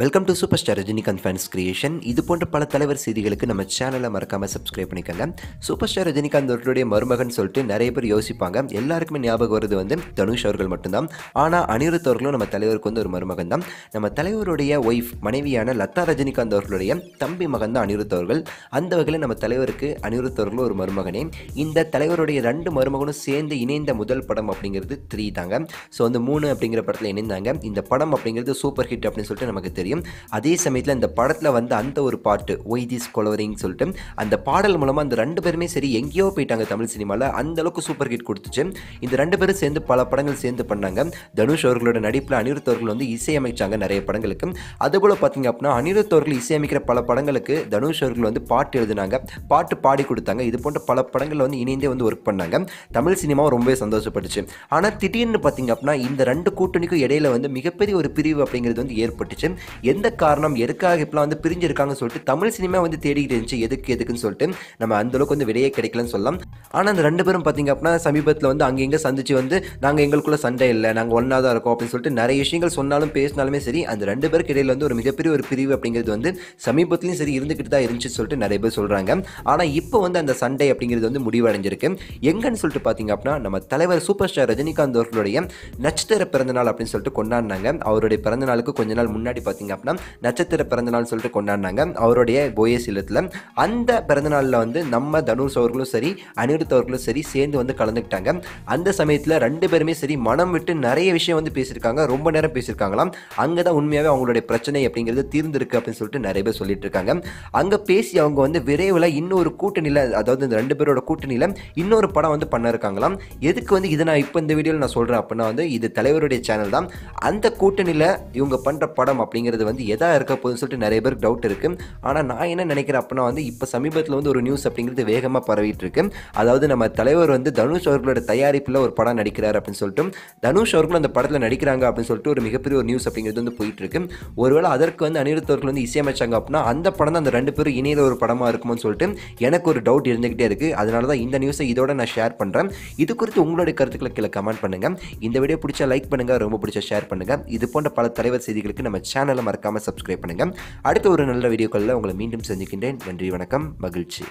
Welcome to superstar Rajinikanth fans creation இது போன்ற பல தலைவர் செய்திகளுக்கு நம்ம சேனலை மறக்காமல் சப்ஸ்கிரைப் பண்ணிக்கோங்க. சூப்பர் ஸ்டார் ரஜினிகாந்த் அவர்களுடைய மருமகன் சொல்லிட்டு நிறைய பேர் யோசிப்பாங்க. எல்லாருக்குமே ஞாபகம் வருது வந்து தனுஷ் அவர்கள் மட்டும்தான். ஆனால் அனிருத் அவர்களும் நம்ம தலைவருக்கு வந்து ஒரு மருமகன் தான். நம்ம தலைவருடைய ஒய்ஃப் மனைவியான லதா ரஜினிகாந்த் அவர்களுடைய தம்பி மகன் தான் அனிருத் அவர்கள். அந்த வகையில் நம்ம தலைவருக்கு அனிருத் அவர்களும் ஒரு மருமகனே. இந்த தலைவருடைய ரெண்டு மருமகனும் சேர்ந்து இணைந்த முதல் படம் அப்படிங்கிறது த்ரீ தாங்க. ஸோ அந்த மூணு அப்படிங்கிற படத்தில் இணைந்தாங்க. இந்த படம் அப்படிங்கிறது சூப்பர் ஹிட் அப்படின்னு சொல்லிட்டு நமக்கு தெரியும். அதே சமயத்தில் இந்த படத்தில் வந்து அந்த ஒரு பாட்டு ஒய் திஸ் கொலவரிங் சொல்லிட்டு அந்த பாடல் மூலமாக அந்த ரெண்டு பேருமே சரி எங்கேயோ போயிட்டாங்க தமிழ் சினிமாவில் அந்த அளவுக்கு சூப்பர் ஹிட் கொடுத்துச்சு. இந்த ரெண்டு பேரும் சேர்ந்து பல படங்கள் சேர்ந்து பண்ணாங்க. தனுஷ் அவர்களோட நடிப்பில் அனிருத் அவர்கள் வந்து இசையமைச்சாங்க நிறைய படங்களுக்கு. அதுபோல் பார்த்தீங்க அப்படின்னா அனிருத் அவர்கள் இசையமைக்கிற பல படங்களுக்கு தனுஷ் அவர்கள் வந்து பாட்டு எழுதினாங்க. பாட்டு பாடி கொடுத்தாங்க. இது போன்ற பல படங்களில் வந்து இணைந்தே வந்து ஒர்க் பண்ணாங்க. தமிழ் சினிமாவும் ரொம்பவே சந்தோஷப்பட்டுச்சு. ஆனால் திடீர்னு பார்த்தீங்க அப்படின்னா இந்த ரெண்டு கூட்டணிக்கும் இடையில வந்து மிகப்பெரிய ஒரு பிரிவு அப்படிங்கிறது வந்து ஏற்பட்டுச்சு. எந்த காரணம் எதுக்காக இப்பெல்லாம் வந்து பிரிஞ்சிருக்காங்கன்னு சொல்லிட்டு தமிழ் சினிமா வந்து தேடிக்கிட்டு இருந்துச்சு. எதுக்கு எதுக்குன்னு சொல்லிட்டு நம்ம அந்த அளவுக்கு வந்து விடையே கிடைக்கலன்னு சொல்லலாம். ஆனால் அந்த ரெண்டு பேரும் பார்த்தீங்க அப்படின்னா சமீபத்தில் வந்து அங்கே இங்கே சந்திச்சு வந்து நாங்கள் எங்களுக்குள்ள சண்டை இல்லை நாங்கள் ஒன்றா தான் இருக்கோம் அப்படின்னு சொல்லிட்டு நிறைய விஷயங்கள் சொன்னாலும் பேசினாலுமே சரி அந்த ரெண்டு பேருக்கு இடையில வந்து ஒரு மிகப்பெரிய ஒரு பிரிவு அப்படிங்கிறது வந்து சமீபத்துலையும் சரி இருந்துக்கிட்டு தான் இருந்துச்சு சொல்லிட்டு நிறைய பேர் சொல்கிறாங்க ஆனால் இப்போ வந்து அந்த சண்டை அப்படிங்கிறது வந்து முடிவடைஞ்சிருக்கு. எங்கன்னு சொல்லிட்டு பார்த்தீங்க அப்படின்னா நம்ம தலைவர் சூப்பர் ஸ்டார் ரஜினிகாந்த் அவர்களுடைய நட்சத்திர பிறந்தநாள் அப்படின்னு சொல்லிட்டு கொண்டாடினாங்க. அவருடைய பிறந்த நாளுக்கு கொஞ்ச நாள் முன்னாடி பார்த்தீங்க அப்படின்னா நட்சத்திர பிறந்தநாள் சொல்லிட்டு கொண்டாடினாங்க. அவருடைய போயஸ் இல்லத்தில் அந்த பிறந்தநாளில் வந்து நம்ம தனுஷ் அவர்களும் சரி அனிருத் அவர்களும் சரி சேர்ந்து வந்து கலந்துக்கிட்டாங்க. அந்த சமயத்தில் ரெண்டு பேருமே சரி மனம் விட்டு நிறைய விஷயம் வந்து பேசியிருக்காங்க. ரொம்ப நேரம் பேசியிருக்காங்களாம். அங்கே தான் உண்மையாகவே அவங்களுடைய பிரச்சனை அப்படிங்கிறது தீர்ந்திருக்கு அப்படின்னு சொல்லிட்டு நிறைய பேர் சொல்லிட்டு இருக்காங்க அங்கே பேசி அவங்க வந்து விரைவில் இன்னொரு கூட்டணியில் அதாவது இந்த ரெண்டு பேரோட கூட்டணியில் இன்னொரு படம் வந்து பண்ண இருக்காங்களாம் எதுக்கு வந்து இதை நான் இப்போ இந்த வீடியோவில் நான் சொல்கிறேன் அப்படின்னா வந்து இது தலைவருடைய சேனல் தான். அந்த கூட்டணியில் இவங்க பண்ணுற படம் அப்படிங்கிறது வந்து எதா இருக்க போகுதுன்னு சொல்லிட்டு நிறைய பேருக்கு டவுட் இருக்குது ஆனால் நான் என்ன நினைக்கிறேன் அப்படின்னா வந்து இப்போ சமீபத்தில் வந்து ஒரு நியூஸ் அப்படிங்கிறது வேகமாக பரவிட்டு இருக்கு. அதாவது நம்ம தலைவர் வந்து தனுஷ் அவர்களோட தயாரிப்பில் ஒரு படம் நடிக்கிறார் அப்படின்னு சொல்லிட்டு தனுஷ் அவர்களும் அந்த படத்தில் நடிக்கிறாங்க அப்படின்னு சொல்லிட்டு ஒரு மிகப்பெரிய ஒரு நியூஸ் அப்படிங்கிறது வந்து போயிட்டு இருக்கு. ஒருவேளை அதற்கு வந்து அனிருத் அவர்கள் வந்து இசையமைச்சாங்க அப்படின்னா அந்த படம் தான் அந்த ரெண்டு பேரும் இணையிற ஒரு படமாக இருக்கும்னு சொல்லிட்டு எனக்கு ஒரு டவுட் இருந்துகிட்டே இருக்குது அதனால தான் இந்த நியூஸை இதோட நான் ஷேர் பண்ணுறேன் இது குறித்து உங்களுடைய கருத்துக்களை கீழே கமெண்ட் பண்ணுங்கள் இந்த வீடியோ பிடிச்சா லைக் பண்ணுங்கள் ரொம்ப பிடிச்சா ஷேர் பண்ணுங்கள் இது போன்ற பல தலைவர் செய்திகளுக்கு நம்ம சேனல் சேனலை மறக்காமல் சப்ஸ்கிரைப் பண்ணுங்கள் அடுத்த ஒரு நல்ல வீடியோக்களில் உங்களை மீண்டும் சந்திக்கின்றேன். நன்றி வணக்கம் மகிழ்ச்சி.